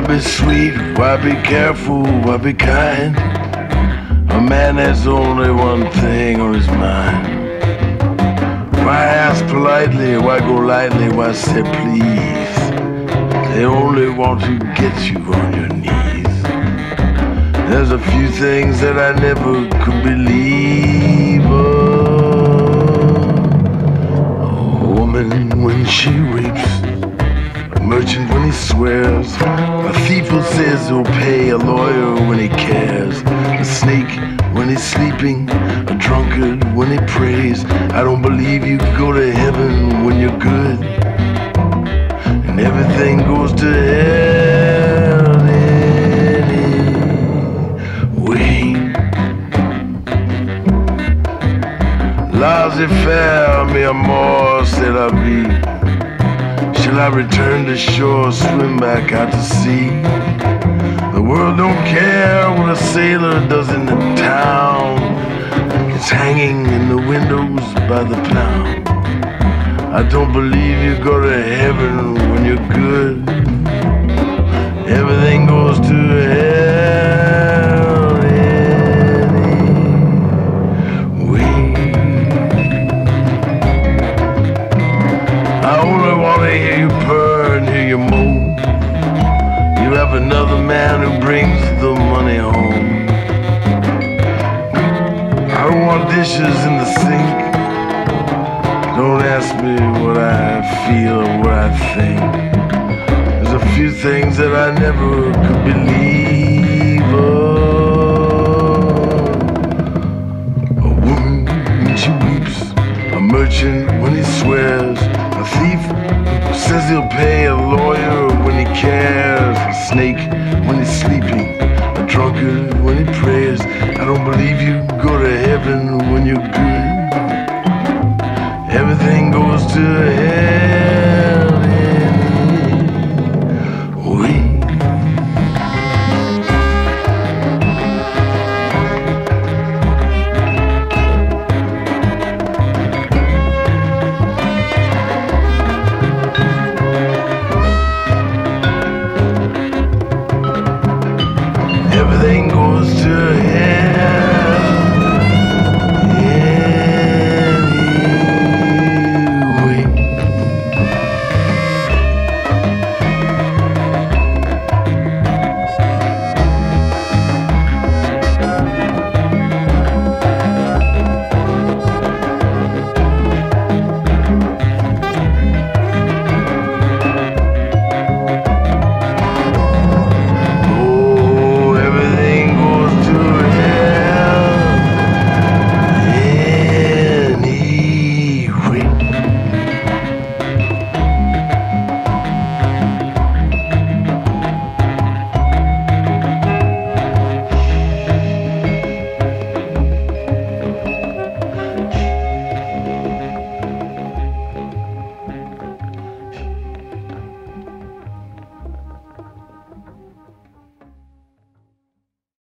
be sweet? Why be careful? Why be kind? A man has only one thing on his mind. Why ask politely? Why go lightly? Why say please? They only want to get you on your knees. There's a few things that I never could believe. Oh, a woman when she weeps, a merchant when he swears, he'll pay, a lawyer when he cares, a snake when he's sleeping, a drunkard when he prays. I don't believe you go to heaven when you're good, and everything goes to hell anyway. Laissez-faire, mi amor, c'est la vie. Shall I return to shore, swim back out to sea? World don't care what a sailor does in the town. It's hanging in the windows by the pound. I don't believe you go to heaven when you're good. Everything goes to hell anyway. I only wanna hear you purr and hear you moan. Another man who brings the money home. I don't want dishes in the sink. Don't ask me what I feel or what I think. There's a few things that I never could believe. Oh, a woman when she weeps, a merchant when he swears, a thief says he'll pay, a lawyer when he cares, a snake when he's sleeping, a drunkard when he prays. I don't believe you go to heaven when you're good. Everything goes to.